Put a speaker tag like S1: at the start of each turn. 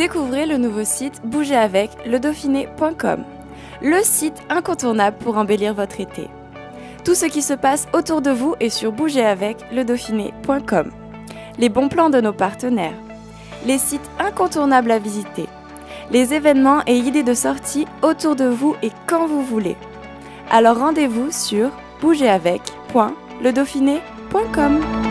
S1: Découvrez le nouveau site Bougez avec ledauphiné.com, le site incontournable pour embellir votre été. Tout ce qui se passe autour de vous est sur bougezavecledauphiné.com. Les bons plans de nos partenaires, les sites incontournables à visiter, les événements et idées de sortie autour de vous et quand vous voulez. Alors rendez-vous sur bougezavec.ledauphiné.com.